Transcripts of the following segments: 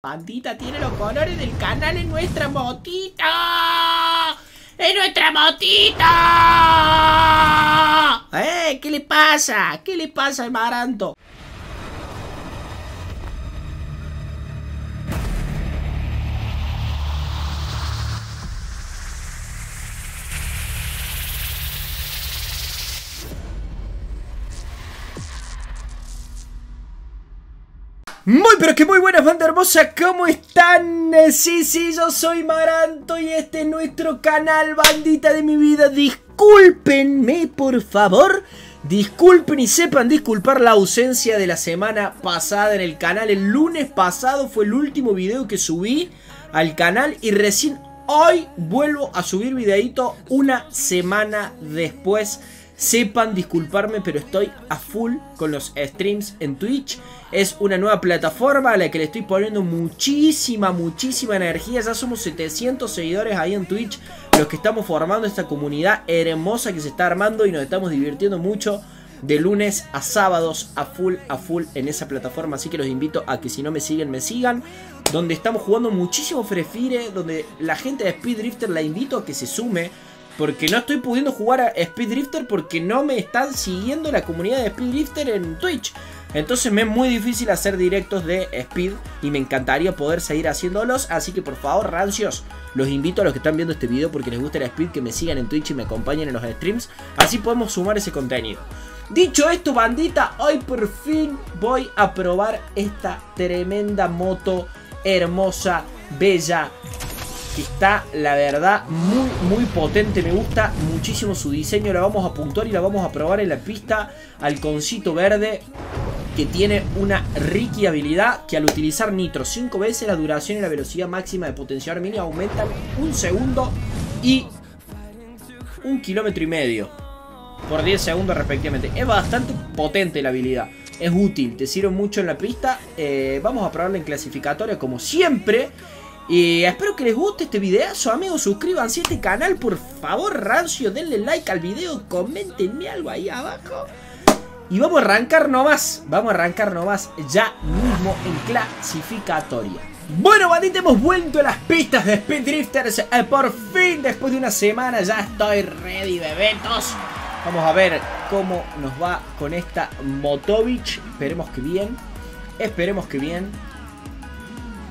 Bandita tiene los colores del canal en nuestra motita. ¡En nuestra motita! ¡Eh! ¿Qué le pasa? ¿Qué le pasa al Maranto? Muy pero que muy buenas banda hermosa, ¿cómo están? Sí, sí, yo soy Maranto y este es nuestro canal, bandita de mi vida. Discúlpenme, por favor. Disculpen y sepan disculpar la ausencia de la semana pasada en el canal. El lunes pasado fue el último video que subí al canal y recién hoy vuelvo a subir videito una semana después Sepan disculparme, pero estoy a full con los streams en Twitch. Es una nueva plataforma a la que le estoy poniendo muchísima, muchísima energía. Ya somos 700 seguidores ahí en Twitch. Los que estamos formando esta comunidad hermosa que se está armando y nos estamos divirtiendo mucho de lunes a sábados a full, a full en esa plataforma. Así que los invito a que si no me siguen, me sigan. Donde estamos jugando muchísimo Frefire, donde la gente de Speed Drifter la invito a que se sume. Porque no estoy pudiendo jugar a Speed Drifter porque no me están siguiendo la comunidad de Speed Drifter en Twitch. Entonces me es muy difícil hacer directos de Speed y me encantaría poder seguir haciéndolos. Así que por favor, rancios, los invito a los que están viendo este video porque les gusta el Speed que me sigan en Twitch y me acompañen en los streams. Así podemos sumar ese contenido. Dicho esto, bandita, hoy por fin voy a probar esta tremenda moto hermosa, bella, está, la verdad, muy, muy potente. Me gusta muchísimo su diseño. La vamos a puntuar y la vamos a probar en la pista. Halconcito verde que tiene una riqui habilidad que al utilizar nitro 5 veces la duración y la velocidad máxima de potenciador mínimo aumentan un segundo y un kilómetro y medio por 10 segundos respectivamente. Es bastante potente la habilidad. Es útil, te sirve mucho en la pista. Eh, vamos a probarla en clasificatoria como siempre. Y espero que les guste este videazo, amigos. Suscríbanse a este canal, por favor, rancio. Denle like al video, comentenme algo ahí abajo. Y vamos a arrancar nomás. Vamos a arrancar nomás ya mismo en clasificatoria. Bueno, bandita, hemos vuelto a las pistas de Speed Drifters. Eh, por fin, después de una semana, ya estoy ready, bebetos. Vamos a ver cómo nos va con esta Motovich. Esperemos que bien. Esperemos que bien.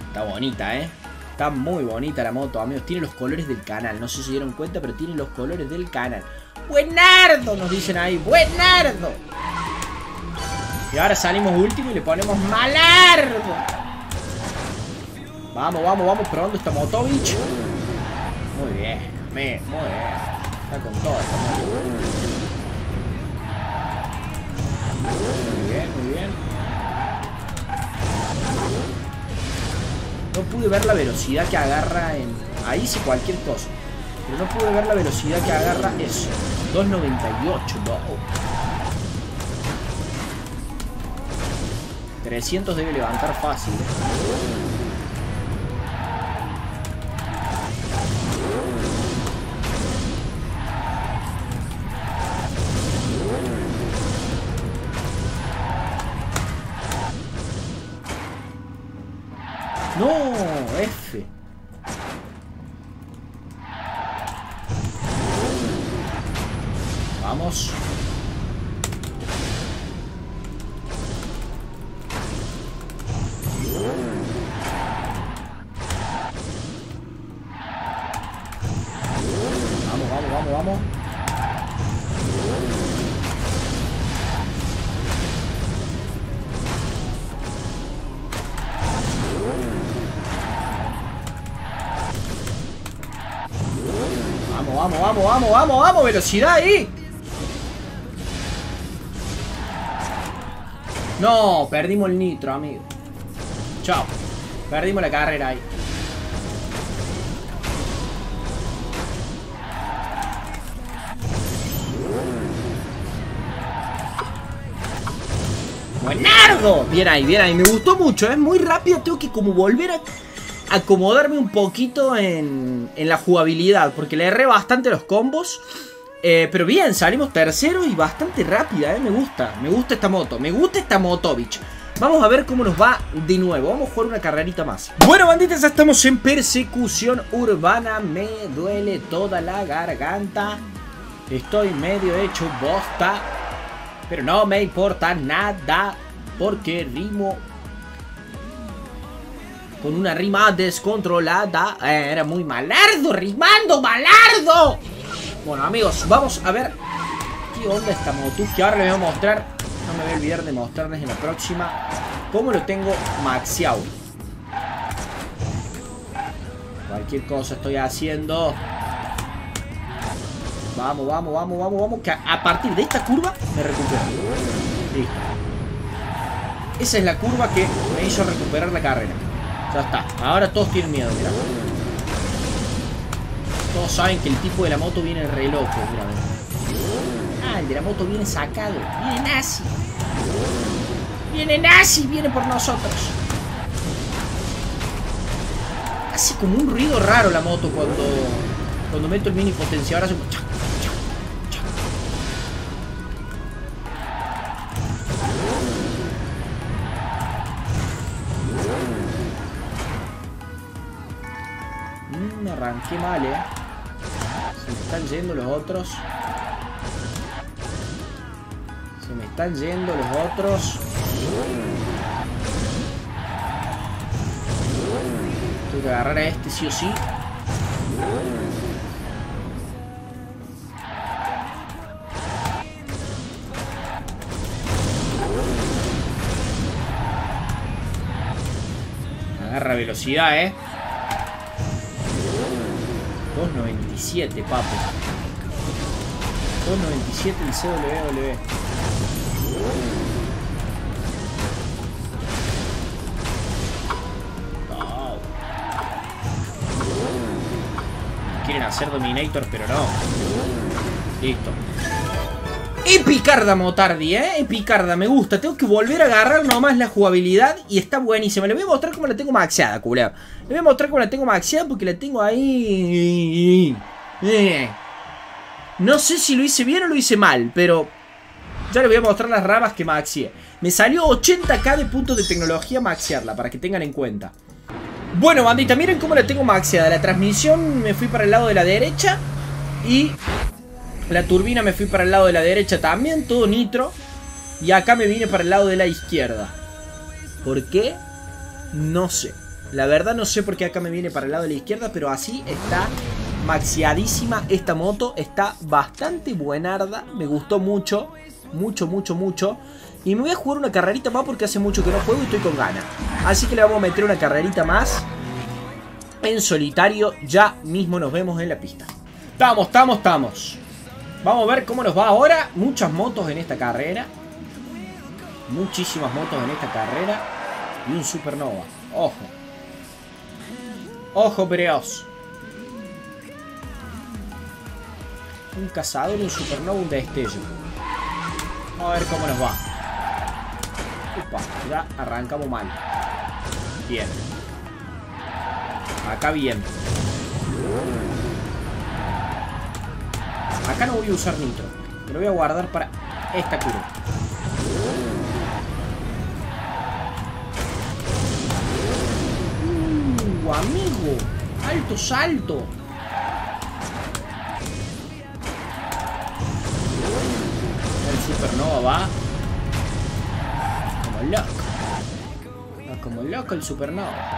Está bonita, ¿eh? Está muy bonita la moto, amigos. Tiene los colores del canal. No sé si se dieron cuenta, pero tiene los colores del canal. ¡Buenardo! Nos dicen ahí. ¡Buenardo! Y ahora salimos último y le ponemos malardo. Vamos, vamos, vamos probando esta motovich. Muy bien, muy bien. Está con todo. Está muy bien, muy bien. No pude ver la velocidad que agarra en... Ahí sí cualquier cosa. Pero no pude ver la velocidad que agarra eso. 2.98, no. 300 debe levantar fácil. No, F. Vamos, vamos, vamos, vamos, velocidad ahí. No, perdimos el nitro, amigo. Chao. Perdimos la carrera ahí. ¡Buenardo! Bien ahí, bien ahí. Me gustó mucho, es muy rápido. Tengo que como volver a acomodarme un poquito en, en la jugabilidad. Porque le erré bastante los combos. Eh, pero bien, salimos tercero y bastante rápida, eh, me gusta. Me gusta esta moto, me gusta esta Motovich. Vamos a ver cómo nos va de nuevo. Vamos a jugar una carrerita más. Bueno, banditas, ya estamos en persecución urbana. Me duele toda la garganta. Estoy medio hecho bosta. Pero no me importa nada. Porque rimo con una rima descontrolada. Eh, era muy malardo, rimando, malardo. Bueno, amigos, vamos a ver qué onda esta moto. Que ahora les voy a mostrar. No me voy a olvidar de mostrarles en la próxima cómo lo tengo maxeado. Cualquier cosa estoy haciendo. Vamos, vamos, vamos, vamos, vamos. Que a partir de esta curva me recupero. Listo. Esa es la curva que me hizo recuperar la carrera. Ya está. Ahora todos tienen miedo, mira. Todos saben que el tipo de la moto viene re loco, mira. Ah, el de la moto viene sacado. Viene nazi. Viene nazi, viene por nosotros. Hace como un ruido raro la moto cuando, cuando meto el mini potenciador. Hace Qué mal, eh. Se me están yendo los otros. Se me están yendo los otros. Tengo que agarrar a este sí o sí. Agarra velocidad, eh. 2.97, papo. 2.97 el CWW. Quieren hacer Dominator, pero no. Listo. Epicarda Motardi, ¿eh? Epicarda, me gusta. Tengo que volver a agarrar nomás la jugabilidad y está buenísima. Le voy a mostrar cómo la tengo maxeada, culeo. Le voy a mostrar cómo la tengo maxeada porque la tengo ahí... Eh. No sé si lo hice bien o lo hice mal, pero... Ya le voy a mostrar las ramas que maxié. Me salió 80k de puntos de tecnología maxearla, para que tengan en cuenta. Bueno, bandita, miren cómo la tengo maxeada. La transmisión me fui para el lado de la derecha y la turbina me fui para el lado de la derecha también, todo nitro. Y acá me vine para el lado de la izquierda. ¿Por qué? No sé. La verdad no sé por qué acá me viene para el lado de la izquierda, pero así está maxiadísima esta moto. Está bastante buenarda, me gustó mucho, mucho, mucho, mucho. Y me voy a jugar una carrerita más porque hace mucho que no juego y estoy con ganas. Así que le vamos a meter una carrerita más en solitario. Ya mismo nos vemos en la pista. Estamos, estamos, estamos. Vamos a ver cómo nos va ahora. Muchas motos en esta carrera. Muchísimas motos en esta carrera. Y un supernova. Ojo. Ojo, preos. Un cazador, un supernova, un destello. Vamos a ver cómo nos va. Upa, ya arrancamos mal. Bien. Acá bien. Acá no voy a usar nitro. Me lo voy a guardar para esta curva. Uh, amigo. Alto salto. El supernova va. Como loco. Va como loco el supernova.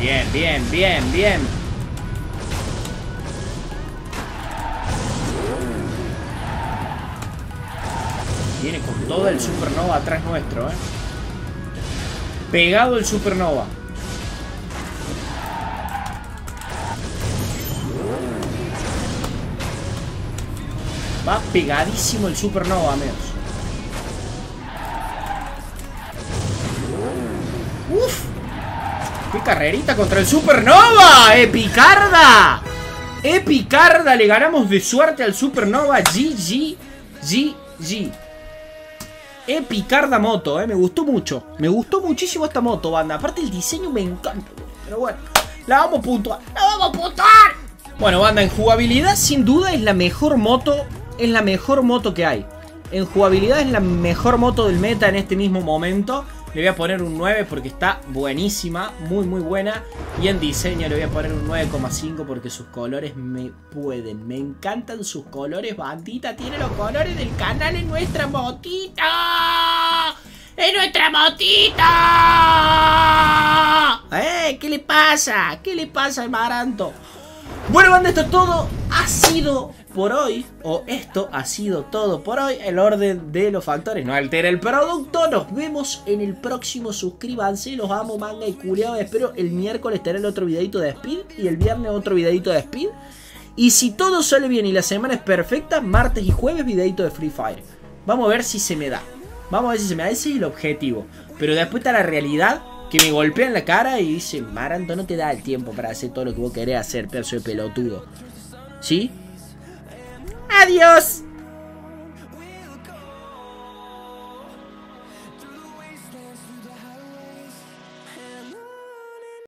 Bien, bien, bien, bien. Viene con todo el supernova atrás nuestro, ¿eh? Pegado el supernova. Va pegadísimo el Supernova, amigos. Uf. ¡Qué carrerita contra el Supernova! ¡Epicarda! ¡Epicarda! Le ganamos de suerte al Supernova. GG. GG. Epicarda moto, eh. Me gustó mucho. Me gustó muchísimo esta moto, banda. Aparte el diseño me encanta. Pero bueno, la vamos a puntuar. ¡La vamos a puntuar! Bueno, banda, en jugabilidad sin duda es la mejor moto. Es la mejor moto que hay. En jugabilidad es la mejor moto del meta en este mismo momento. Le voy a poner un 9 porque está buenísima, muy muy buena. Y en diseño le voy a poner un 9,5 porque sus colores me pueden. Me encantan sus colores, bandita. Tiene los colores del canal en nuestra motita. ¡En nuestra motita! ¡Eh! ¿Qué le pasa? ¿Qué le pasa al Maranto? Bueno, banda, esto todo ha sido por hoy, o esto ha sido todo por hoy, el orden de los factores no altera el producto, nos vemos en el próximo, suscríbanse, los amo manga y culiado, espero el miércoles tener otro videito de Speed y el viernes otro videito de Speed, y si todo sale bien y la semana es perfecta, martes y jueves videito de Free Fire, vamos a ver si se me da, vamos a ver si se me da, ese es el objetivo, pero después está la realidad, que me golpea en la cara y dice, Maranto, no te da el tiempo para hacer todo lo que vos querés hacer, pedazo de pelotudo. ¿Sí? Adiós.